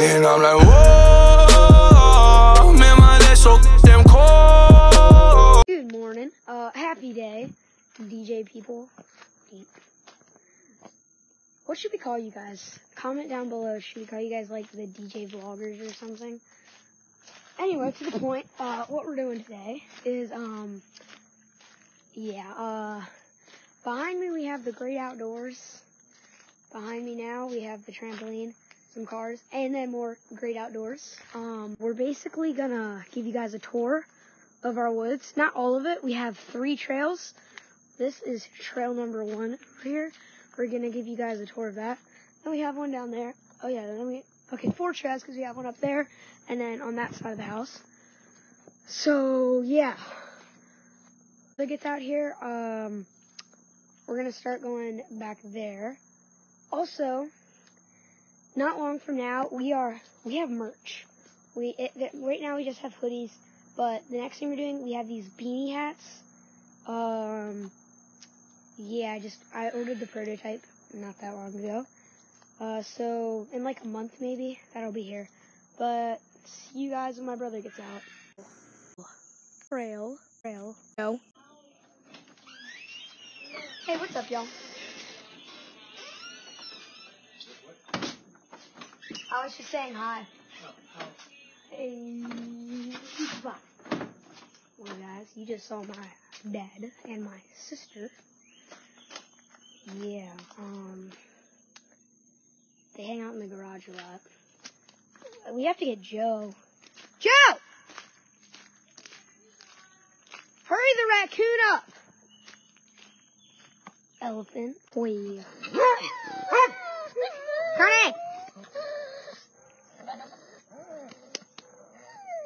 And I'm like, whoa. Good morning. Uh, happy day, DJ people. What should we call you guys? Comment down below. Should we call you guys like the DJ vloggers or something? Anyway, to the point. Uh, what we're doing today is um, yeah. Uh, behind me we have the great outdoors. Behind me now we have the trampoline, some cars, and then more great outdoors. Um, we're basically gonna give you guys a tour of our woods. Not all of it. We have three trails. This is trail number one here. We're gonna give you guys a tour of that. Then we have one down there. Oh yeah, then we okay four trails because we have one up there, and then on that side of the house. So yeah, look at out here. Um, we're gonna start going back there. Also, not long from now, we are we have merch. We it, right now we just have hoodies, but the next thing we're doing, we have these beanie hats. Um, yeah, just I ordered the prototype not that long ago. Uh, so in like a month maybe that'll be here. But see you guys when my brother gets out. Trail, trail, no. Hey, what's up, y'all? I was just saying hi. Hey, bye. Well, guys, you just saw my dad and my sister. Yeah, um, they hang out in the garage a lot. We have to get Joe. Joe! Hurry the raccoon up! Elephant. Boy. Carney!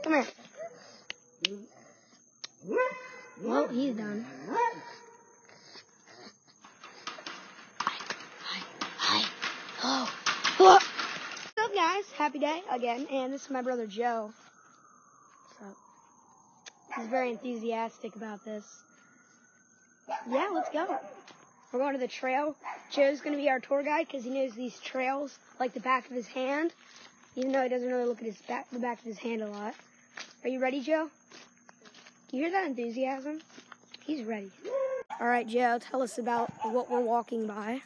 Come here. Well, he's done. Hi, hi, hi. Oh. What's up, guys? Happy day again, and this is my brother Joe. So he's very enthusiastic about this. Yeah, let's go. We're going to the trail. Joe's going to be our tour guide because he knows these trails like the back of his hand, even though he doesn't really look at his back, the back of his hand a lot. Are you ready, Joe? You hear that enthusiasm? He's ready. All right, Joe, tell us about what we're walking by.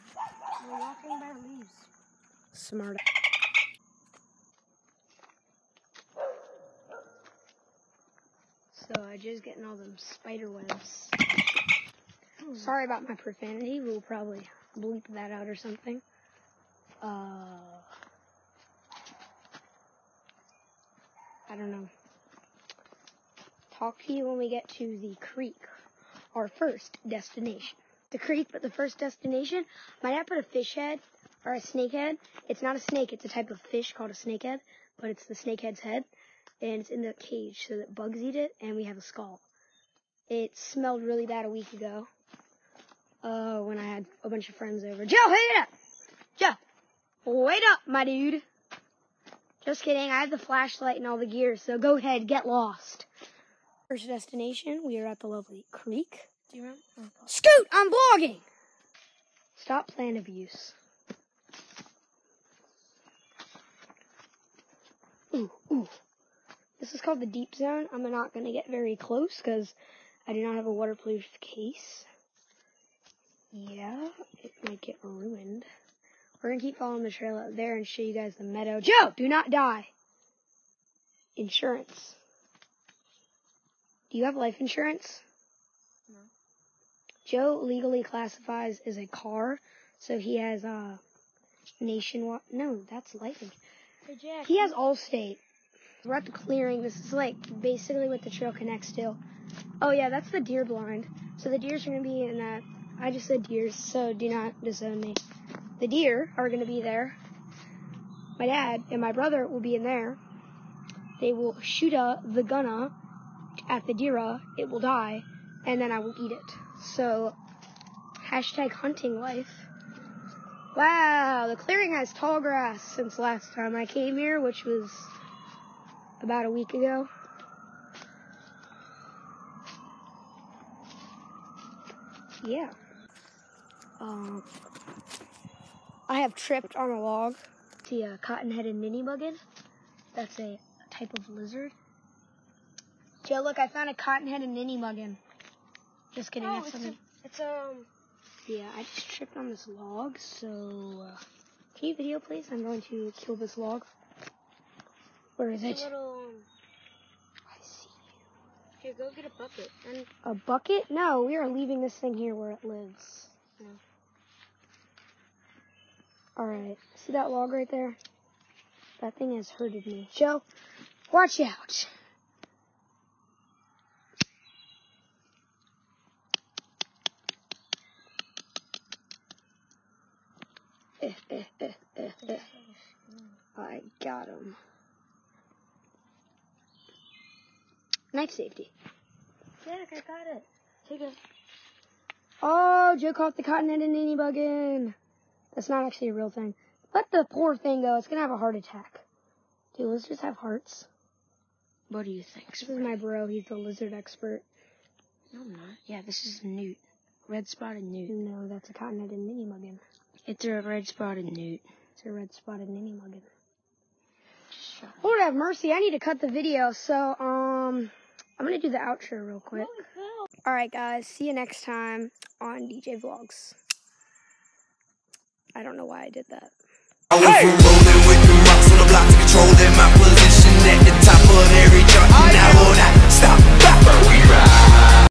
We're walking by leaves. Smart. So I just getting all them spider webs. Sorry about my profanity. We'll probably bleep that out or something. Uh, I don't know. Talk to you when we get to the creek, our first destination. The creek, but the first destination. My dad put a fish head or a snake head. It's not a snake, it's a type of fish called a snake head, but it's the snake head's head. And it's in the cage so that bugs eat it, and we have a skull. It smelled really bad a week ago. Uh, when I had a bunch of friends over. Joe, hey up! Joe! Wait up, my dude! Just kidding, I have the flashlight and all the gear, so go ahead, get lost. First destination, we are at the lovely creek. Do you remember? Oh, Scoot, I'm vlogging! Stop plan abuse. Ooh, ooh. This is called the deep zone. I'm not going to get very close because I do not have a waterproof case. Yeah, it might get ruined. We're going to keep following the trail out there and show you guys the meadow. Joe, do not die. Insurance. Do you have life insurance? No. Joe legally classifies as a car, so he has uh nationwide. No, that's life insurance. Hey, Jack. He has Allstate. We're at the clearing. This is like basically what the trail connects to. Oh yeah, that's the deer blind. So the deers are gonna be in that. I just said deers, so do not disown me. The deer are gonna be there. My dad and my brother will be in there. They will shoot a the gunna at the deer. It will die, and then I will eat it. So hashtag hunting life. Wow, the clearing has tall grass since last time I came here, which was about a week ago. Yeah. Um, I have tripped on a log. See a cotton-headed ninnymuggin. That's a type of lizard. Joe, look, I found a cotton-headed ninnymuggin. Just kidding. Oh, it's, something. a, it's um. Yeah, I just tripped on this log, so uh, can you video, please? I'm going to kill this log. Where is it? a little. Um, I see here, go get a bucket. And a bucket. No, we are leaving this thing here where it lives. No. All right, see that log right there? That thing has hurted me. Joe, watch out. I got him. Knife safety. Jack, I got it. Take it. Oh, Joe caught the cotton-headed ninny buggin. That's not actually a real thing. Let the poor thing go. It's gonna have a heart attack. Do lizards have hearts? What do you think? This is my bro. He's the lizard expert. No, I'm not. Yeah, this is newt. Red spotted newt. No, that's a cotton-headed ninny muggin. It's a red spotted newt. It's a red-spotted ninny muggin. Shut Lord have mercy. I need to cut the video. So, um, I'm gonna do the outro real quick. All right, guys. See you next time on DJ Vlogs. I don't know why I did that. I